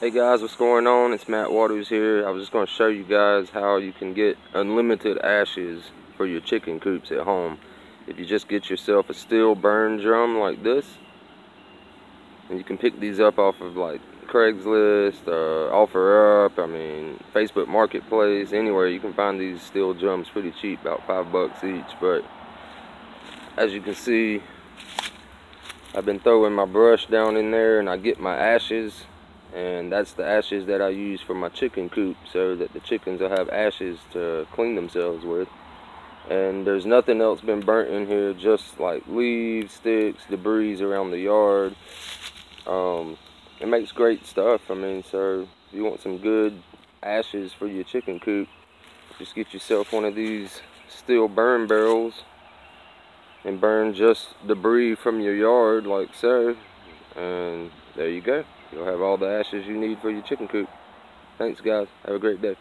Hey guys, what's going on? It's Matt Waters here. I was just going to show you guys how you can get unlimited ashes for your chicken coops at home. If you just get yourself a steel burn drum like this, and you can pick these up off of like Craigslist, uh, OfferUp, I mean, Facebook Marketplace, anywhere you can find these steel drums pretty cheap, about five bucks each. But as you can see, I've been throwing my brush down in there and I get my ashes and that's the ashes that I use for my chicken coop so that the chickens will have ashes to clean themselves with. And there's nothing else been burnt in here just like leaves sticks debris around the yard. Um, it makes great stuff. I mean so if you want some good ashes for your chicken coop just get yourself one of these steel burn barrels and burn just debris from your yard like so and there you go You'll have all the ashes you need for your chicken coop. Thanks guys. Have a great day.